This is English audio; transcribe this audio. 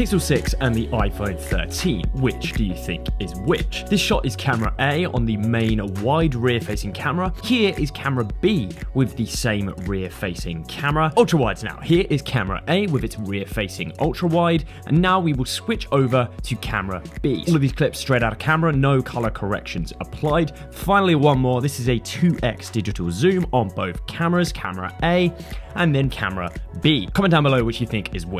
Pixel 6 and the iPhone 13. Which do you think is which? This shot is camera A on the main wide rear facing camera. Here is camera B with the same rear facing camera. Ultra wides now. Here is camera A with its rear facing ultra wide. And now we will switch over to camera B. All of these clips straight out of camera, no color corrections applied. Finally, one more. This is a 2x digital zoom on both cameras, camera A and then camera B. Comment down below which you think is which.